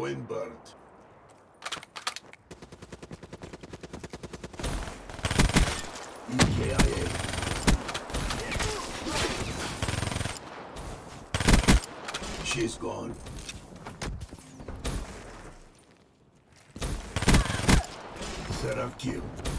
going bird. EKIA. She's gone. Set up kill.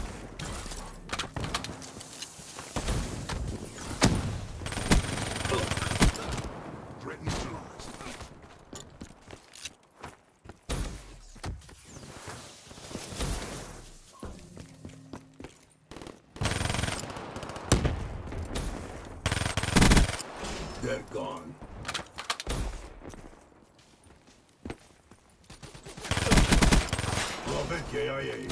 They're gone. Robert KIA.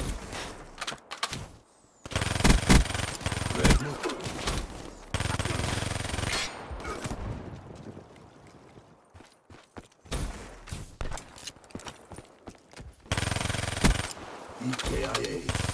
EKIA.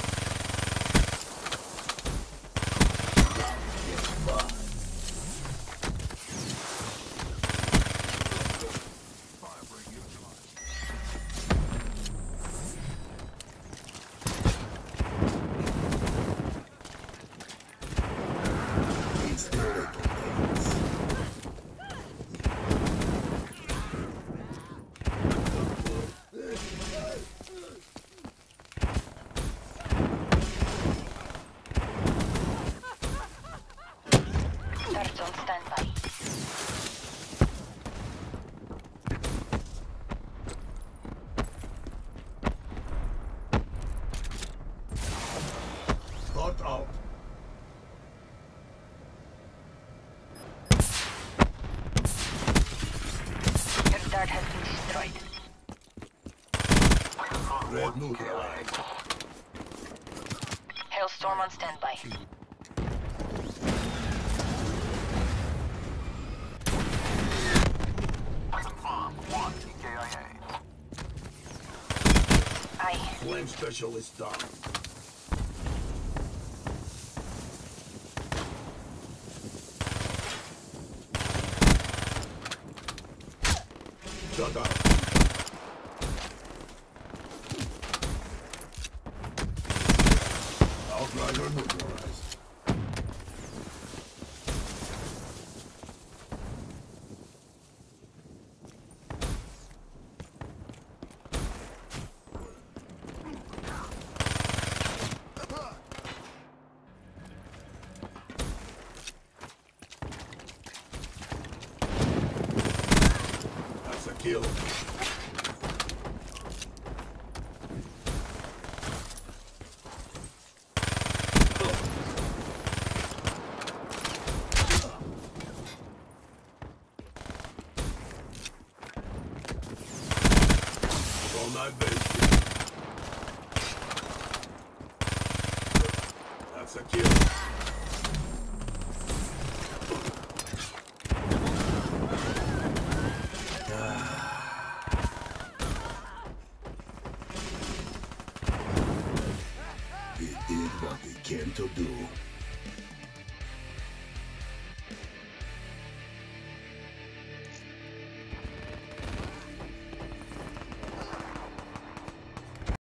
Your has been destroyed. Red neutralized. Hailstorm on standby. One. Aye. Flame specialist down. Shut up. Outrider neutralized. That's a kill. That's a kill. what they came to do.